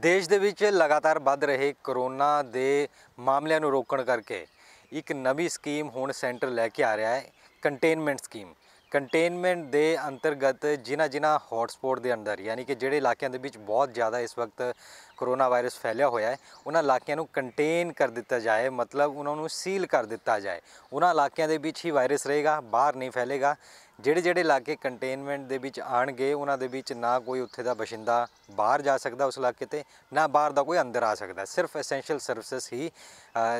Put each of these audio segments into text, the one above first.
ਦੇਸ਼ ਦੇ ਵਿੱਚ ਲਗਾਤਾਰ ਵੱਧ ਰਹੇ ਕਰੋਨਾ ਦੇ ਮਾਮਲਿਆਂ ਨੂੰ ਰੋਕਣ ਕਰਕੇ ਇੱਕ ਨਵੀਂ ਸਕੀਮ ਹੁਣ ਸੈਂਟਰ ਲੈ ਕੇ ਆ ਰਿਹਾ ਹੈ ਕੰਟੇਨਮੈਂਟ ਸਕੀਮ ਕੰਟੇਨਮੈਂਟ ਦੇ ਅੰਤਰਗਤ ਜਿਨ੍ਹਾਂ ਜਿਨ੍ਹਾਂ ਹੌਟਸਪੌਟ ਦੇ ਅੰਦਰ, ਯਾਨੀ ਕਿ ਜਿਹੜੇ ਇਲਾਕਿਆਂ ਦੇ ਵਿੱਚ ਬਹੁਤ ਜ਼ਿਆਦਾ ਇਸ ਵਕਤ ਕਰੋਨਾ ਵਾਇਰਸ ਫੈਲਿਆ ਹੋਇਆ ਹੈ, ਉਹਨਾਂ ਇਲਾਕਿਆਂ ਨੂੰ ਕੰਟੇਨ ਕਰ ਦਿੱਤਾ ਜਾਏ, ਮਤਲਬ ਉਹਨਾਂ ਨੂੰ ਸੀਲ ਕਰ ਦਿੱਤਾ ਜਾਏ। ਉਹਨਾਂ ਇਲਾਕਿਆਂ ਦੇ ਵਿੱਚ ਹੀ ਵਾਇਰਸ ਰਹੇਗਾ, ਬਾਹਰ ਨਹੀਂ ਫੈਲੇਗਾ। ਜਿਹੜੇ ਜਿਹੜੇ ਇਲਾਕੇ ਕੰਟੇਨਮੈਂਟ ਦੇ ਵਿੱਚ ਆਣਗੇ ਉਹਨਾਂ ਦੇ ਵਿੱਚ ਨਾ ਕੋਈ ਉੱਥੇ ਦਾ ਬਸ਼ਿੰਦਾ ਬਾਹਰ ਜਾ ਸਕਦਾ ਉਸ ਇਲਾਕੇ ਤੇ, ਨਾ ਬਾਹਰ ਦਾ ਕੋਈ ਅੰਦਰ ਆ ਸਕਦਾ। ਸਿਰਫ ਐਸੈਂਸ਼ੀਅਲ ਸਰਵਿਸਿਜ਼ ਹੀ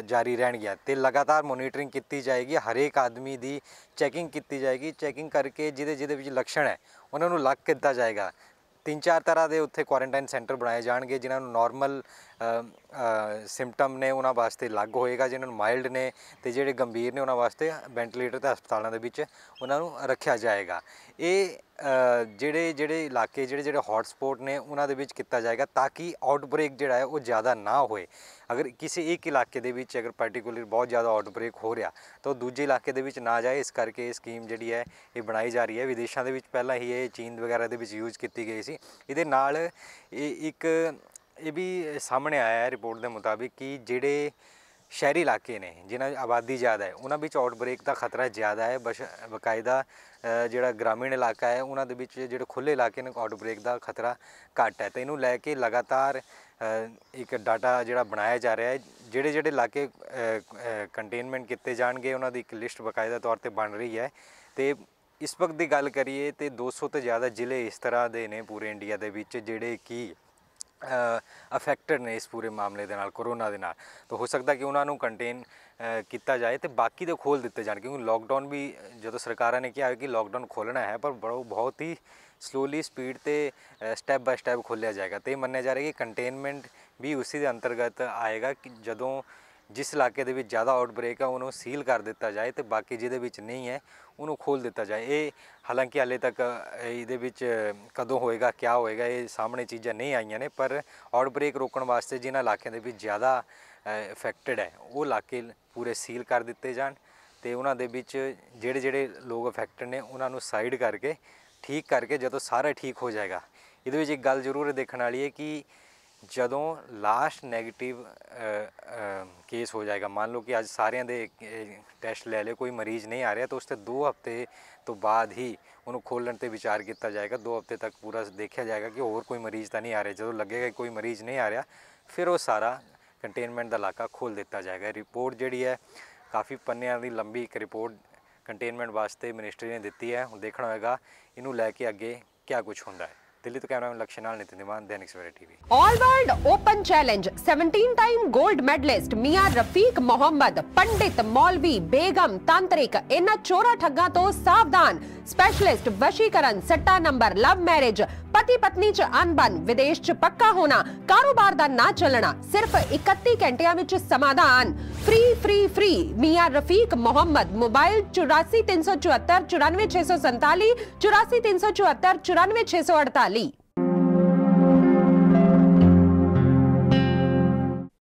ਜਾਰੀ ਰਹਿਣਗੀਆਂ ਤੇ ਲਗਾਤਾਰ ਮੋਨੀਟਰਿੰਗ ਕੀਤੀ ਜਾਏਗੀ, ਹਰੇਕ ਆਦਮੀ ਦੀ ਚੈਕਿੰਗ ਕੀਤੀ ਜਾਏਗੀ। ਚੈਕਿੰਗ ਕਰਕੇ ਜਿਹਦੇ ਜਿਹਦੇ ਵਿੱਚ ਲੱਛਣ ਹੈ, ਉਹਨਾਂ ਨੂੰ ਲੱਗ ਕੀਤਾ ਜਾਏਗਾ। ਤਿੰਨ ਚਾਰ ਤਰ੍ਹਾਂ ਦੇ ਉੱਥੇ ਕੁਆਰੰਟਾਈਨ ਸੈਂਟਰ ਬਣਾਏ ਜਾਣਗੇ, ਜਿਨ੍ਹਾਂ ਨੂੰ ਨਾਰਮਲ ਸਿੰਪਟਮ ਨੇ ਉਹਨਾਂ ਵਾਸਤੇ ਅਲੱਗ ਹੋਏਗਾ, ਜਿਨ੍ਹਾਂ ਨੂੰ ਮਾਈਲਡ ਨੇ ਤੇ ਜਿਹੜੇ ਗੰਭੀਰ ਨੇ ਉਹਨਾਂ ਵਾਸਤੇ ਵੈਂਟੀਲੇਟਰ ਤੇ ਹਸਪਤਾਲਾਂ ਦੇ ਵਿੱਚ ਉਹਨਾਂ ਨੂੰ ਰੱਖਿਆ ਜਾਏਗਾ। ਇਹ ਜਿਹੜੇ ਜਿਹੜੇ ਇਲਾਕੇ ਜਿਹੜੇ ਜਿਹੜੇ ਹੌਟਸਪੌਟ ਨੇ, ਉਹਨਾਂ ਦੇ ਵਿੱਚ ਕੀਤਾ ਜਾਏਗਾ ਤਾਂ ਕਿ ਆਊਟਬ੍ਰੇਕ ਜਿਹੜਾ ਹੈ, ਉਹ ਜ਼ਿਆਦਾ ਨਾ ਹੋਏ। ਅਗਰ ਕਿਸੇ ਇੱਕ ਇਲਾਕੇ ਦੇ ਵਿੱਚ ਅਗਰ ਪਾਰਟਿਕੂਲਰ ਬਹੁਤ ਜ਼ਿਆਦਾ ਆਊਟਬ੍ਰੇਕ ਹੋ ਰਿਹਾ, ਤਾਂ ਉਹ ਦੂਜੇ ਇਲਾਕੇ ਦੇ ਵਿੱਚ ਨਾ ਜਾਏ। ਇਸ ਕਰਕੇ ਇਹ ਸਕੀਮ ਜਿਹੜੀ ਹੈ, ਇਹ ਬਣਾਈ ਜਾ ਰਹੀ ਹੈ। ਵਿਦੇਸ਼ਾਂ ਦੇ ਵਿੱਚ ਪਹਿਲਾਂ ਹੀ ਇਹ ਚੀਨ ਵਗੈਰਾ ਦੇ ਵਿੱਚ ਯੂਜ਼ ਕੀਤੀ ਗਈ ਸੀ। ਇਹਦੇ ਨਾਲ ਇਹ ਇੱਕ, ਇਹ ਵੀ ਸਾਹਮਣੇ ਆਇਆ ਹੈ ਰਿਪੋਰਟ ਦੇ ਮੁਤਾਬਿਕ ਕਿ ਜਿਹੜੇ ਸ਼ਹਿਰੀ ਇਲਾਕੇ ਨੇ, ਜਿਨ੍ਹਾਂ ਦੀ ਆਬਾਦੀ ਜ਼ਿਆਦਾ ਹੈ, ਉਹਨਾਂ ਵਿੱਚ ਆਊਟਬ੍ਰੇਕ ਦਾ ਖਤਰਾ ਜ਼ਿਆਦਾ ਹੈ, ਬਸ਼, ਬਕਾਇਦਾ ਜਿਹੜਾ ਗ੍ਰਾਮੀਣ ਇਲਾਕਾ ਹੈ, ਉਹਨਾਂ ਦੇ ਵਿੱਚ ਜਿਹੜੇ ਖੁੱਲੇ ਇਲਾਕੇ ਨੇ, ਆਊਟਬ੍ਰੇਕ ਦਾ ਖਤਰਾ ਘੱਟ ਹੈ। ਤੇ ਇਹਨੂੰ ਲੈ ਕੇ ਲਗਾਤਾਰ ਇੱਕ ਡਾਟਾ ਜਿਹੜਾ ਬਣਾਇਆ ਜਾ ਰਿਹਾ ਹੈ ਜਿਹੜੇ ਜਿਹੜੇ ਇਲਾਕੇ ਕੰਟੇਨਮੈਂਟ ਕੀਤੇ ਜਾਣਗੇ, ਉਹਨਾਂ ਦੀ ਇੱਕ ਲਿਸਟ ਬਕਾਇਦਾ ਤੌਰ ਤੇ ਬਣ ਰਹੀ ਹੈ। ਤੇ ਇਸ ਵਕਤ ਦੀ ਗੱਲ ਕਰੀਏ ਤੇ 200 ਤੋਂ ਜ਼ਿਆਦਾ ਜ਼ਿਲ੍ਹੇ ਇਸ ਤਰ੍ਹਾਂ ਦੇ ਨੇ ਪੂਰੇ ਇੰਡੀਆ ਦੇ ਵਿੱਚ, ਜਿਹੜੇ ਕਿ ਅਫੈਕਟਡ ਨੇ ਇਸ ਪੂਰੇ ਮਾਮਲੇ ਦੇ ਨਾਲ ਕਰੋਨਾ ਦੇ ਨਾਲ। ਤਾਂ ਹੋ ਸਕਦਾ ਕਿ ਉਹਨਾਂ ਨੂੰ ਕੰਟੇਨ ਕੀਤਾ ਜਾਏ ਤੇ ਬਾਕੀ ਦੇ ਖੋਲ ਦਿੱਤੇ ਜਾਣ, ਕਿਉਂਕਿ ਲੋਕਡਾਊਨ ਵੀ, ਜਦੋਂ ਸਰਕਾਰਾਂ ਨੇ ਕਿਹਾ ਕਿ ਲੋਕਡਾਊਨ ਖੋਲਣਾ ਹੈ, ਪਰ ਬੜੋ, ਬਹੁਤ ਹੀ ਸਲੋਲੀ ਸਪੀਡ ਤੇ ਸਟੈਪ ਬਾਏ ਸਟੈਪ ਖੋਲ੍ਹਿਆ ਜਾਏਗਾ। ਤੇ ਇਹ ਮੰਨਿਆ ਜਾ ਰਿਹਾ ਕਿ ਕੰਟੇਨਮੈਂਟ ਵੀ ਉਸੇ ਦੇ ਅੰਤਰਗਤ ਆਏਗਾ ਕਿ ਜਦੋਂ ਜਿਸ ਇਲਾਕੇ ਦੇ ਵਿੱਚ ਜ਼ਿਆਦਾ ਆਊਟਬ੍ਰੇਕ ਹੈ ਉਹਨੂੰ ਸੀਲ ਕਰ ਦਿੱਤਾ ਜਾਏ ਤੇ ਬਾਕੀ ਜਿਹਦੇ ਵਿੱਚ ਨਹੀਂ ਹੈ, ਉਹਨੂੰ ਖੋਲ ਦਿੱਤਾ ਜਾਏ। ਇਹ ਹਾਲਾਂਕਿ ਹਾਲੇ ਤੱਕ ਇਹਦੇ ਵਿੱਚ ਕਦੋਂ ਹੋਏਗਾ, ਕਿਆ ਹੋਏਗਾ, ਇਹ ਸਾਹਮਣੇ ਚੀਜ਼ਾਂ ਨਹੀਂ ਆਈਆਂ ਨੇ, ਪਰ ਆਊਟਬ੍ਰੇਕ ਰੋਕਣ ਵਾਸਤੇ ਜਿਨ੍ਹਾਂ ਇਲਾਕਿਆਂ ਦੇ ਵਿੱਚ ਜ਼ਿਆਦਾ ਇਫੈਕਟਡ ਹੈ, ਉਹ ਇਲਾਕੇ ਪੂਰੇ ਸੀਲ ਕਰ ਦਿੱਤੇ ਜਾਣ ਤੇ ਉਹਨਾਂ ਦੇ ਵਿੱਚ ਜਿਹੜੇ ਜਿਹੜੇ ਲੋਕ ਇਫੈਕਟਡ ਨੇ, ਉਹਨਾਂ ਨੂੰ ਸਾਈਡ ਕਰਕੇ, ਠੀਕ ਕਰਕੇ ਜਦੋਂ ਸਾਰਾ ਠੀਕ ਹੋ ਜਾਏਗਾ। ਇਹਦੇ ਵਿੱਚ ਇੱਕ ਗੱਲ ਜ਼ਰੂਰ ਦੇਖਣ ਵਾਲੀ ਹੈ ਕਿ ਜਦੋਂ ਲਾਸਟ 네ਗੇਟਿਵ ਕੇਸ ਹੋ ਜਾਏਗਾ, ਮੰਨ ਲਓ ਕਿ ਅੱਜ ਸਾਰਿਆਂ ਦੇ ਟੈਸਟ ਲੈ ਲਏ, ਕੋਈ ਮਰੀਜ਼ ਨਹੀਂ ਆ ਰਿਹਾ, ਤਾਂ ਉਸ ਤੇ 2 ਹਫ਼ਤੇ ਤੋਂ ਬਾਅਦ ਹੀ ਉਹਨੂੰ ਖੋਲਣ ਤੇ ਵਿਚਾਰ ਕੀਤਾ ਜਾਏਗਾ 2 ਹਫ਼ਤੇ ਤੱਕ ਪੂਰਾ ਦੇਖਿਆ ਜਾਏਗਾ ਕਿ ਹੋਰ ਕੋਈ ਮਰੀਜ਼ ਤਾਂ ਨਹੀਂ ਆ ਰਿਹਾ, ਜਦੋਂ ਲੱਗੇਗਾ ਕਿ ਕੋਈ ਮਰੀਜ਼ ਨਹੀਂ ਆ ਰਿਹਾ, ਫਿਰ ਉਹ ਸਾਰਾ ਕੰਟੇਨਮੈਂਟ ਦਾ ਇਲਾਕਾ ਖੋਲ ਦਿੱਤਾ ਜਾਏਗਾ। ਰਿਪੋਰਟ ਜਿਹੜੀ ਹੈ, ਕਾਫੀ ਪੰਨਿਆਂ ਦੀ ਲੰਬੀ ਇੱਕ ਰਿਪੋਰਟ ਕੰਟੇਨਮੈਂਟ ਵਾਸਤੇ ਮਿਨਿਸਟਰੀ ਨੇ ਦਿੱਤੀ ਹੈ, ਹੁਣ ਦੇਖਣਾ ਹੋਏਗਾ, ਇਹਨੂੰ ਲੈ ਕੇ ਅੱਗੇ ਕੀ ਕੁਝ ਹੁੰਦਾ ਹੈ। ਦਿੱਲੀ ਤੋਂ ਕੈਮਰਾਮੈਨ ਲਕਸ਼ਣ ਨਾਲ Nitin Diman Dainik Savera TV all world open challenge 17 time gold medalist Miyan Rafiq Mohammad पंडित मौलवी बेगम तांत्रिक इन्ना चोरा ठग्गा तो सावधान स्पेशलिस्ट वशीकरण सट्टा नंबर लव मैरिज पति पत्नी च अनबन विदेश च पक्का होना कारोबार दा ना चलना सिर्फ 31 घंटिया विच समाधान free free free Miyan Rafiq Mohammad mobile चौरासी तीन सौ चौहत्तर चौरानवे छह सौ संताली चौरासी तीन सौ चौहत्तर चौरानवे छह सौ अड़तालीस